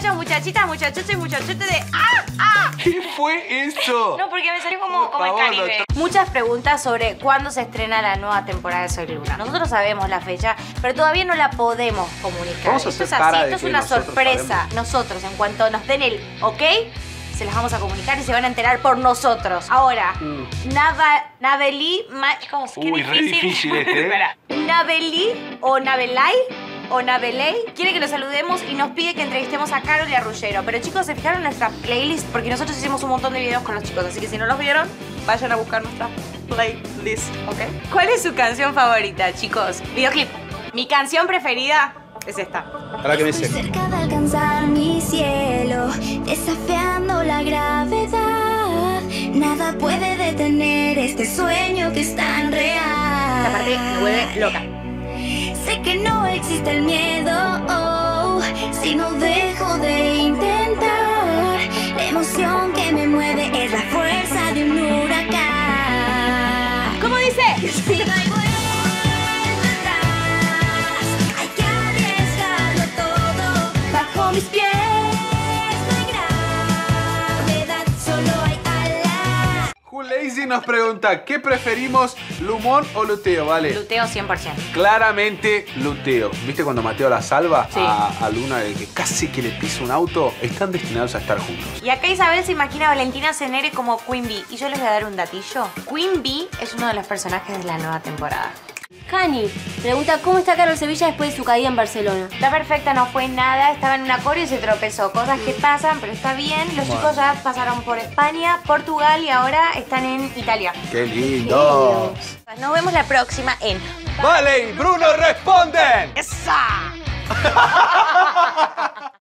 muchachos, muchachitas, muchachotes y muchachotes de... ¡Ah! ¡Ah! ¿Qué fue eso? No, porque me salió como, como el Caribe. doctor. Muchas preguntas sobre cuándo se estrena la nueva temporada de Soy Luna. Nosotros sabemos la fecha, pero todavía no la podemos comunicar. Vamos a esto es así, esto es una sorpresa. sabemos. Nosotros, en cuanto nos den el ok, se las vamos a comunicar y se van a enterar por nosotros. Ahora, Mm. Nava, Naveli, Ma- ¿cómo Uy, re difícil este, ¿eh? O Navelay o Naveley quiere que lo saludemos y nos pide que entrevistemos a Carol y a Ruggero. Pero chicos, se fijaron en nuestra playlist porque nosotros hicimos un montón de videos con los chicos, así que si no los vieron, vayan a buscar nuestra playlist, ¿ok? ¿Cuál es su canción favorita, chicos? Videoclip. Mi canción preferida es esta. Para que me Estoy cerca de alcanzar mi cielo, desafiando la gravedad. Nada puede detener este sueño que es tan real. Esta parte me vuelve loca. Sé que no existe el miedo oh, si no dejo de intentar. La emoción que me mueve es la fuerza de un huracán. ¿Cómo dice? Lazy nos pregunta, ¿qué preferimos, Lumón o Luteo? Vale. Luteo 100%. Claramente Luteo. ¿Viste cuando Mateo la salva Sí. a, a Luna de que casi que le pisa un auto? Están destinados a estar juntos. Y acá Isabel se imagina a Valentina Cenere como Queen Bee. Y yo les voy a dar un datillo. Queen Bee es uno de los personajes de la nueva temporada. Cani pregunta cómo está Carol Sevilla después de su caída en Barcelona. Está perfecta, no fue nada, estaba en un acorio y se tropezó. Cosas que pasan, pero está bien. Los chicos ya pasaron por España, Portugal y ahora están en Italia. ¡Qué lindo! Nos vemos la próxima en... Vale, y Bruno responden. ¡Esa!